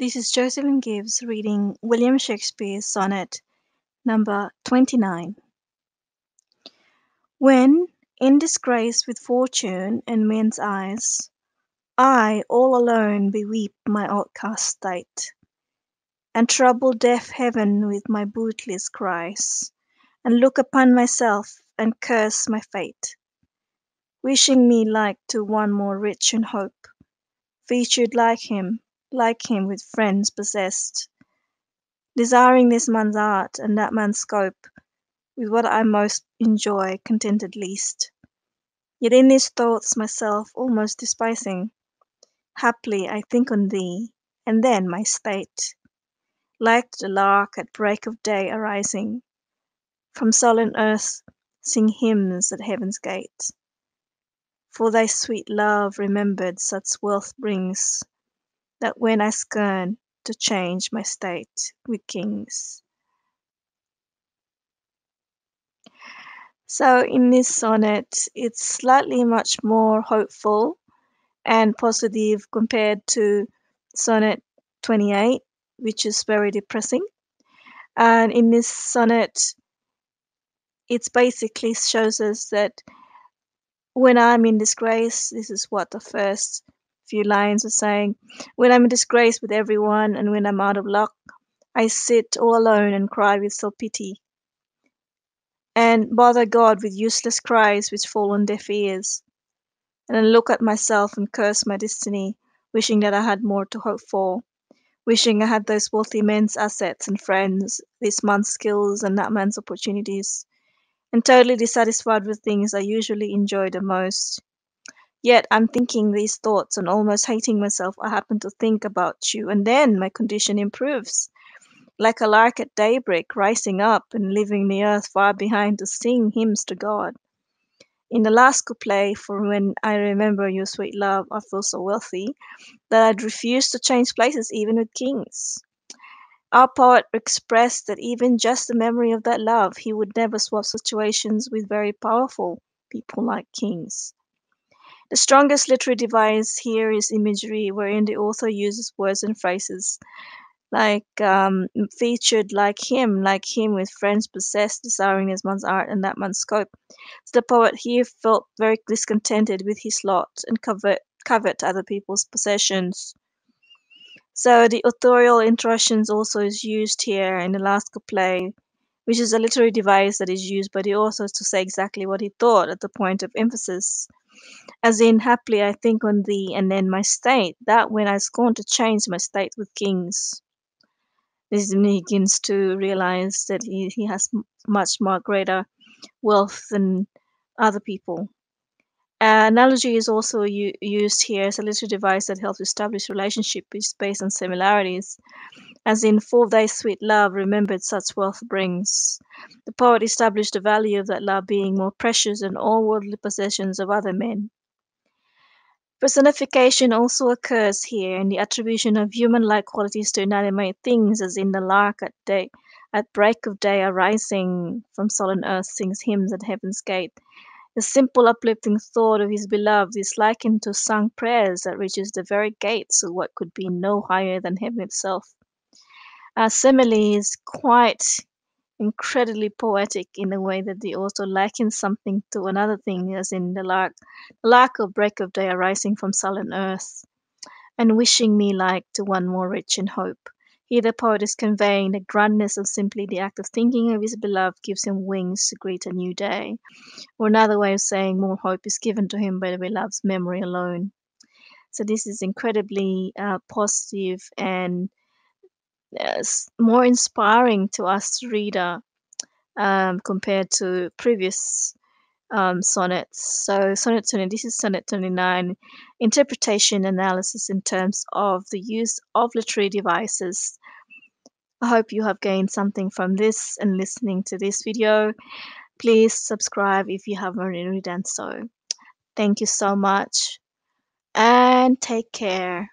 This is Josephine Gibbs reading William Shakespeare's sonnet number 29. When, in disgrace with fortune and men's eyes, I all alone beweep my outcast state, And trouble deaf heaven with my bootless cries, And look upon myself and curse my fate, Wishing me like to one more rich in hope, Featured like him like him with friends possessed, Desiring this man's art and that man's scope, With what I most enjoy contented least. Yet in these thoughts myself almost despising, Haply I think on thee, and then my state, Like the lark at break of day arising, From sullen earth sing hymns at heaven's gate. For thy sweet love remembered such wealth brings that when I scorn to change my state with kings. So in this sonnet, it's slightly much more hopeful and positive compared to sonnet 28, which is very depressing. And in this sonnet, it basically shows us that when I'm in disgrace, this is what the first few lines are saying. When I'm in disgrace with everyone and when I'm out of luck, I sit all alone and cry with self pity, and bother God with useless cries which fall on deaf ears, and then look at myself and curse my destiny, wishing that I had more to hope for, wishing I had those wealthy men's assets and friends, this man's skills and that man's opportunities, and totally dissatisfied with things I usually enjoy the most. Yet I'm thinking these thoughts and almost hating myself. I happen to think about you, and then my condition improves. Like a lark at daybreak, rising up and leaving the earth far behind to sing hymns to God. In the last couplet, for when I remember your sweet love, I feel so wealthy that I'd refuse to change places even with kings. Our poet expressed that even just the memory of that love, he would never swap situations with very powerful people like kings. The strongest literary device here is imagery, wherein the author uses words and phrases like um, featured like him, like him with friends possessed, desiring this man's art and that man's scope. So the poet here felt very discontented with his lot and covet, covet other people's possessions. So the authorial interruptions also is used here in the last couplet, which is a literary device that is used by the author to say exactly what he thought at the point of emphasis as in haply I think on thee, and then my state, that when I scorn to change my state with kings. This begins to realize that he, he has much more greater wealth than other people. Uh, analogy is also used here as a literary device that helps establish relationships based on similarities, as in for thy sweet love remembered such wealth brings. The poet established the value of that love being more precious than all worldly possessions of other men. Personification also occurs here in the attribution of human-like qualities to inanimate things, as in the lark at day at break of day arising from sullen earth sings hymns at heaven's gate. The simple uplifting thought of his beloved is likened to sung prayers that reaches the very gates of what could be no higher than heaven itself. Uh, Our simile is quite incredibly poetic in the way that the author likens something to another thing, as in the lark, the lark of break of day arising from sullen earth, and wishing me like to one more rich in hope. Here the poet is conveying the grandness of simply the act of thinking of his beloved gives him wings to greet a new day. Or another way of saying more hope is given to him by the beloved's memory alone. So this is incredibly uh, positive and more inspiring to us reader um, compared to previous um, sonnets. So sonnet 20, this is sonnet 29, interpretation analysis in terms of the use of literary devices. I hope you have gained something from this and listening to this video. Please subscribe if you haven't already done so. Thank you so much and take care.